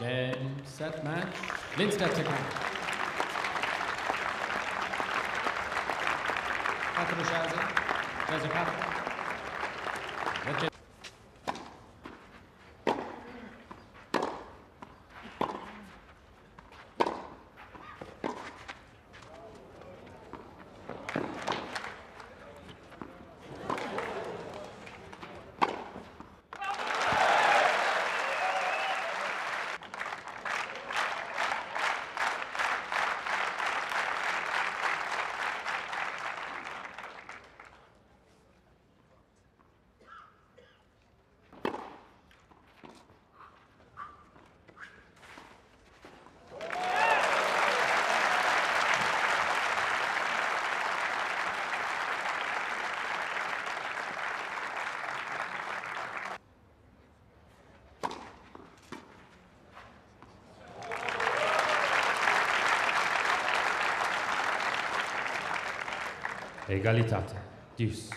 Game, set, match. Lindstedt til kamp. Katru Shazi. Shazi Katru. Egalitate. Deus.